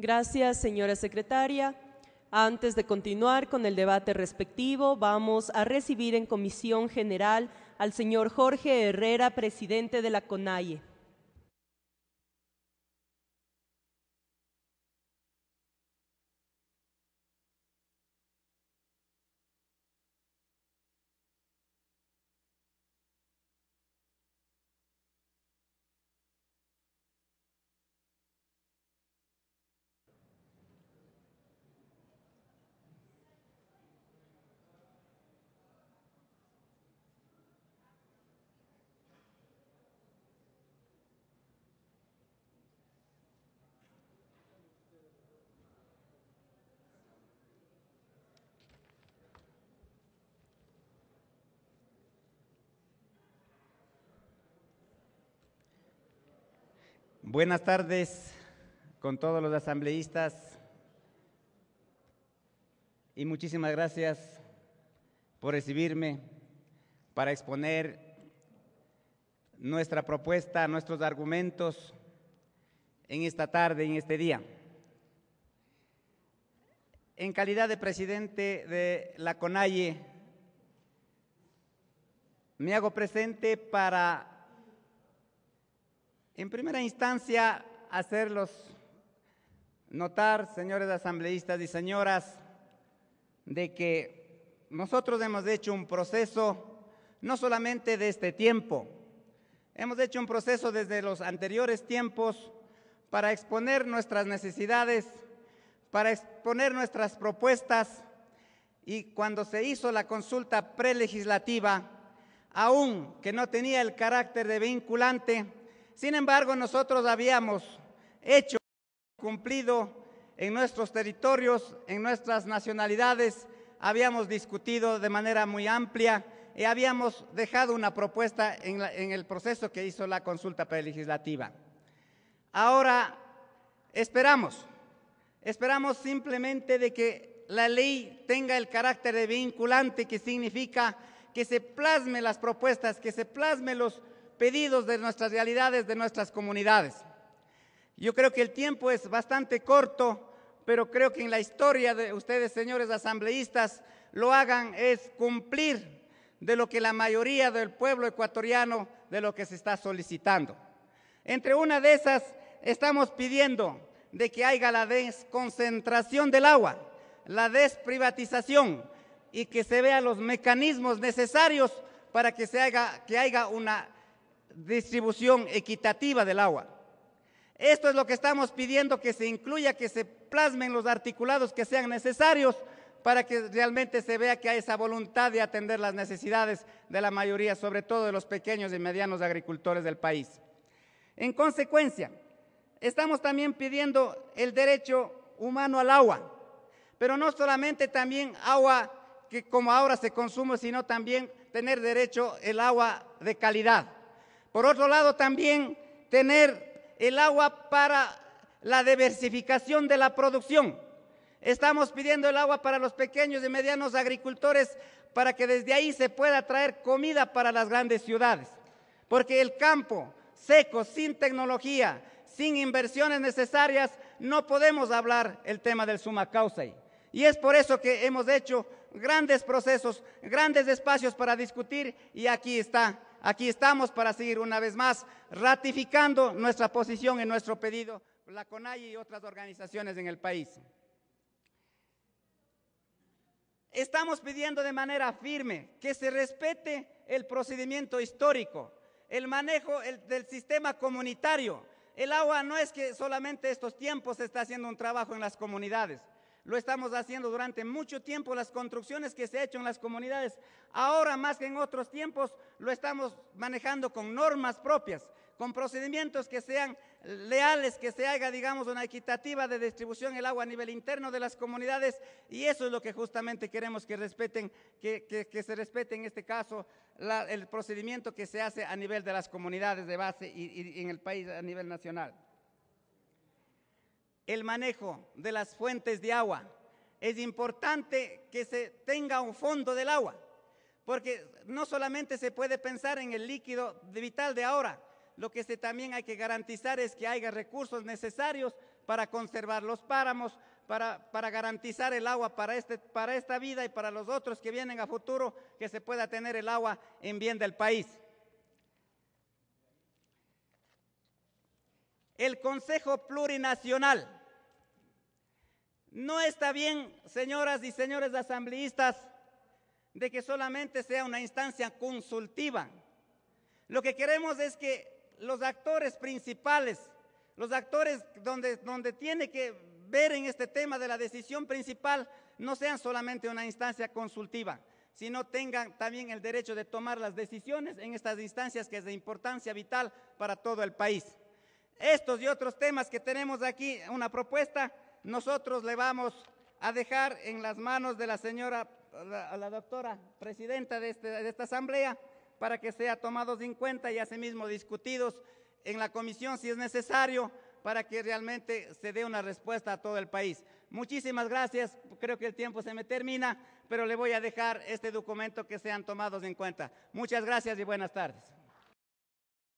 Gracias, señora secretaria. Antes de continuar con el debate respectivo, vamos a recibir en comisión general al señor Jorge Herrera, presidente de la CONAIE. Buenas tardes con todos los asambleístas y muchísimas gracias por recibirme para exponer nuestra propuesta, nuestros argumentos en esta tarde, en este día. En calidad de presidente de la CONAIE, me hago presente para en primera instancia, hacerlos notar, señores asambleístas y señoras, de que nosotros hemos hecho un proceso no solamente de este tiempo, hemos hecho un proceso desde los anteriores tiempos para exponer nuestras necesidades, para exponer nuestras propuestas y cuando se hizo la consulta prelegislativa, aún que no tenía el carácter de vinculante, sin embargo, nosotros habíamos hecho, cumplido en nuestros territorios, en nuestras nacionalidades, habíamos discutido de manera muy amplia y habíamos dejado una propuesta en, el proceso que hizo la consulta prelegislativa. Ahora esperamos, esperamos simplemente de que la ley tenga el carácter de vinculante, que significa que se plasme las propuestas, que se plasme los pedidos de nuestras realidades, de nuestras comunidades. Yo creo que el tiempo es bastante corto, pero creo que en la historia de ustedes, señores asambleístas, lo hagan es cumplir de lo que la mayoría del pueblo ecuatoriano, de lo que se está solicitando. Entre una de esas, estamos pidiendo de que haya la desconcentración del agua, la desprivatización y que se vean los mecanismos necesarios para que se haga, que haya una distribución equitativa del agua. Esto es lo que estamos pidiendo que se incluya, que se plasmen los articulados que sean necesarios para que realmente se vea que hay esa voluntad de atender las necesidades de la mayoría, sobre todo de los pequeños y medianos agricultores del país. En consecuencia, estamos también pidiendo el derecho humano al agua, pero no solamente también agua que como ahora se consume, sino también tener derecho el agua de calidad. Por otro lado, también tener el agua para la diversificación de la producción. Estamos pidiendo el agua para los pequeños y medianos agricultores para que desde ahí se pueda traer comida para las grandes ciudades. Porque el campo seco, sin tecnología, sin inversiones necesarias, no podemos hablar el tema del suma causa. Y es por eso que hemos hecho grandes procesos, grandes espacios para discutir y aquí está aquí estamos para seguir una vez más ratificando nuestra posición en nuestro pedido, la CONAI y otras organizaciones en el país. Estamos pidiendo de manera firme que se respete el procedimiento histórico, el manejo del sistema comunitario. El agua no es que solamente estos tiempos se está haciendo un trabajo en las comunidades lo estamos haciendo durante mucho tiempo, las construcciones que se han hecho en las comunidades, ahora más que en otros tiempos, lo estamos manejando con normas propias, con procedimientos que sean leales, que se haga, digamos, una equitativa de distribución del agua a nivel interno de las comunidades, y eso es lo que justamente queremos que respeten, que, se respete en este caso el procedimiento que se hace a nivel de las comunidades de base y en el país a nivel nacional el manejo de las fuentes de agua. Es importante que se tenga un fondo del agua, porque no solamente se puede pensar en el líquido vital de ahora, lo que también hay que garantizar es que haya recursos necesarios para conservar los páramos, para, para garantizar el agua para, este, para esta vida y para los otros que vienen a futuro, que se pueda tener el agua en bien del país. El Consejo Plurinacional. No está bien, señoras y señores asambleístas, de que solamente sea una instancia consultiva. Lo que queremos es que los actores principales, los actores donde, tiene que ver en este tema de la decisión principal, no sean solamente una instancia consultiva, sino tengan también el derecho de tomar las decisiones en estas instancias que es de importancia vital para todo el país. Estos y otros temas que tenemos aquí, una propuesta, nosotros le vamos a dejar en las manos de la señora, la, doctora presidenta de, este, de esta asamblea, para que sea tomados en cuenta y asimismo discutidos en la comisión si es necesario para que realmente se dé una respuesta a todo el país. Muchísimas gracias, creo que el tiempo se me termina, pero le voy a dejar este documento que sean tomados en cuenta. Muchas gracias y buenas tardes.